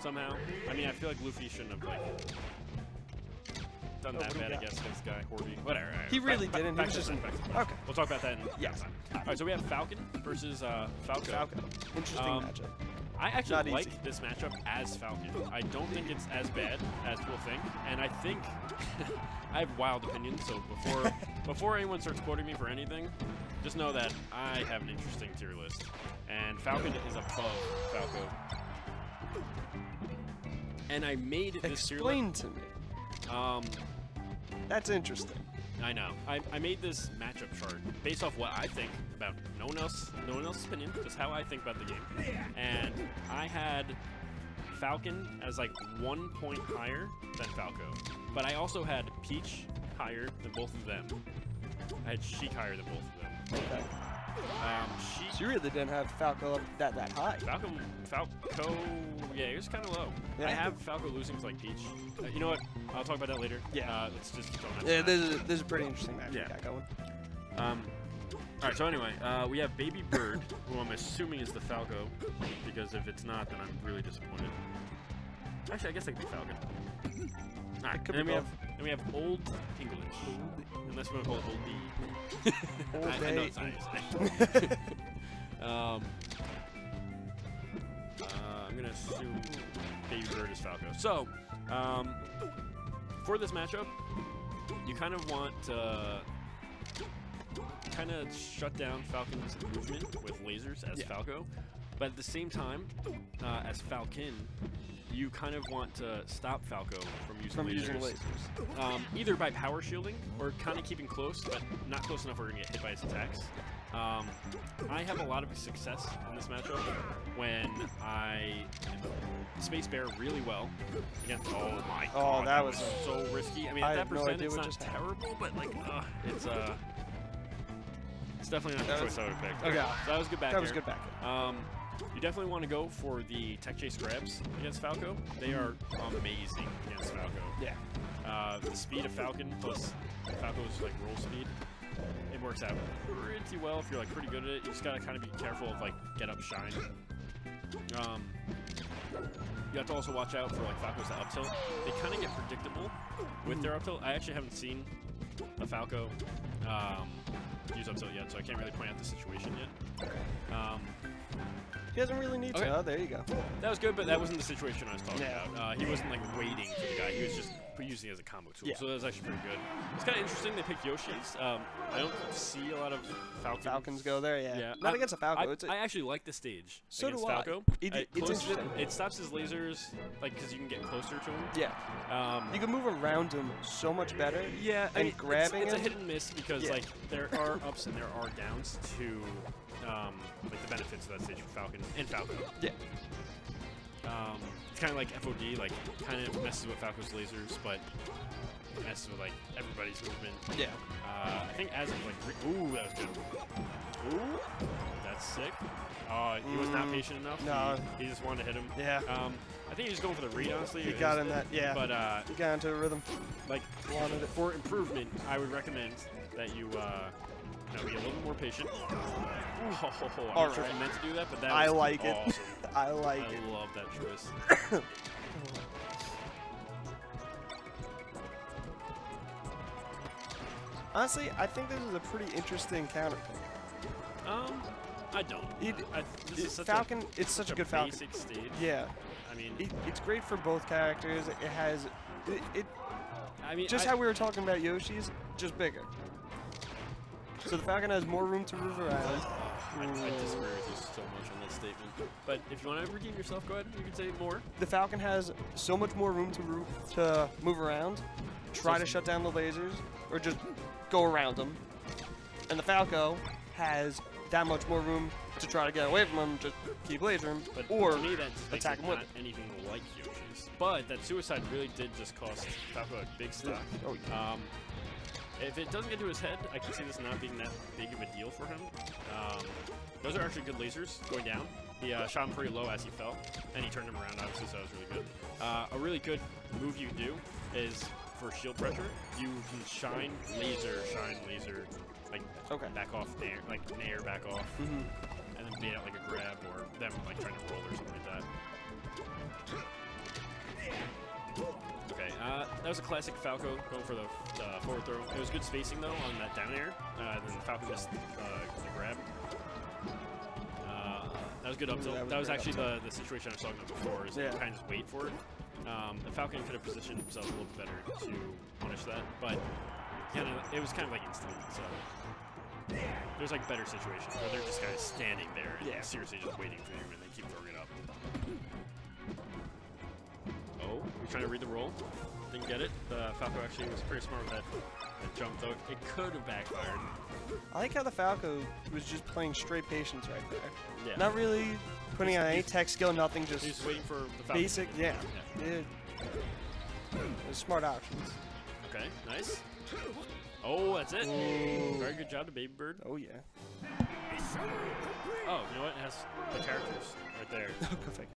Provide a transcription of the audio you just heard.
somehow. I mean, I feel like Luffy shouldn't have like done Oh, that what bad got? against this guy, Horby. Whatever. He really back- didn't. He back was to just that, back okay. We'll talk about that in Yes. time. All right, so we have Falcon versus uh, Falco. Falcon. Interesting Um, matchup. I actually Not like easy. this matchup as Falcon. I don't think it's as bad as people think, and I think I have wild opinions. So before before anyone starts quoting me for anything, just know that I have an interesting tier list, and Falcon is above Falco. And I made this. Explain to me. Um, That's interesting. I know. I, I made this matchup chart based off what I think about no one else, no one else's opinion, just how I think about the game. And I had Falcon as like one point higher than Falco, but I also had Peach higher than both of them. I had Sheik higher than both of them. Okay. Um, So you really didn't have Falco up that that high. Falco, Falco, yeah, he was kind of low. Yeah. I have Falco losing to like Peach. Uh, you know what? I'll talk about that later. Yeah. Uh, let's just keep going. on Yeah, this is this is a pretty interesting match Yeah. we got going. Um, all right, so anyway, uh, we have Baby Bird, who I'm assuming is the Falco, because if it's not, then I'm really disappointed. Actually, I guess I could be Falcon. All right, could and we have. And we have Olde English, unless we want to call it Old D. Old I, I know it's not easy. um, uh, I'm gonna assume Baby Bird is Falco. So, um, for this matchup, you kind of want uh, kind of shut down Falcon's movement with lasers as Yeah. Falco, but at the same time, uh, as Falcon, you kind of want to stop Falco from using From lasers. using lasers. Um, either by power shielding or kind of keeping close, but not close enough where we're going to get hit by his attacks. Um, I have a lot of success in this matchup when I space bair really well against. Oh my Oh, god, that was so risky. I mean, I that have no it's not just happened. terrible, but like, uh, it's uh, it's definitely not That the was- choice I would have picked. okay. so that was good back That was good back. Um, you definitely want to go for the tech chase grabs against Falco. They are amazing against Falco. Yeah. Uh, the speed of Falcon plus Falco's like roll speed, it works out pretty well if you're like pretty good at it. You just gotta kind of be careful of like get up shine. Um, you have to also watch out for like Falco's up tilt. They kind of get predictable with their up tilt. I actually haven't seen a Falco um, use up tilt yet, so I can't really point out the situation yet. Um, He doesn't really need Okay. to. Oh, there you go. that was good, but that wasn't the situation I was talking Yeah. about. Uh, he wasn't like waiting for the guy. He was just using it as a combo tool. Yeah. So that was actually pretty good. It's kind of interesting they picked Yoshi's. Um, I don't see a lot of Falcons. Falcons go there, yeah. Yeah. Not I- against a Falco. I, it's a, I actually like the stage So against do I. Falco. It- close- It stops his lasers, like, because you can get closer to him. yeah. Um, You can move around him so much better. yeah, I and mean, grabbing it's, it's a hit and miss because Yeah. like there are ups and there are downs to um, like the benefits of that stage for Falcon and Falco. Yeah. Um, it's kind of like FOD, like kind of messes with Falco's lasers, but messes with like everybody's movement. Yeah. Uh, I think as of like, ooh, that was good. Ooh, that's sick. Uh, he was not Mm, patient enough. no. He, he just wanted to hit him. Yeah. Um, I think he was going for the read, honestly. He got in that, yeah. But uh, he got into a rhythm. like Wanted it. for improvement, I would recommend that you, uh, know, be a little more patient. Oh, I'm All not sure if you meant to do that, but that I like it. I like I it. I love that choice. Honestly, I think this is a pretty interesting counterpoint. Um, I don't. It- I, this It- is such Falcon, a, it's such a good Falcon. stage. Yeah. I mean, It, it's great for both characters. It has, it, it I mean, just I, how we were talking about Yoshi's, just bigger. So the Falcon has more room to move around. I, I disagree with you so much on that statement. But if you want to redeem yourself, go ahead. You can say more. The Falcon has so much more room to roo- to move around, try to shut down the lasers, or just go around them. And the Falco has that much more room to try to get away from them, just keep lasering, But or to me, that attack him with anything like Yoshi's. But that suicide really did just cost Falco a big stock. Oh, yeah. Um, if it doesn't get to his head, I can see this not being that big of a deal for him. Um, those are actually good lasers going down. He uh, shot him pretty low as he fell, and he turned him around, obviously, so that was really good. Uh, a really good move you can do is for shield pressure, you can shine laser, shine laser, like Okay. back off nair, like nair back off, Mhm. and then bait out like a grab or them like trying to roll or something like that. Was a classic Falco going for the uh, forward throw. It was good spacing though on that down air. Uh, then Falco missed uh, the grab. Uh, that was good up tilt. that was That was actually the, the situation I was talking about before. Is Yeah. kind of just wait for it. Um, the Falcon could have positioned himself a little bit better to punish that, but kind of it was kind of like instant. So there's like better situations where they're just kind of standing there and Yeah. seriously just waiting for you, and they keep throwing it up. Oh, you're trying to read the roll. Didn't get it. The Falco actually was pretty smart with that, that jump, though. It could have backfired. I like how the Falco was just playing straight patience right there. Yeah. Not really putting He's- on any tech skill, nothing, just He's waiting for the Falcon. basic, yeah. Yeah. yeah. There's smart options. Okay, nice. Oh, that's it. Ooh. Very good job to Baby Bird. Oh, yeah. Oh, you know what? It has the characters right there. Figure.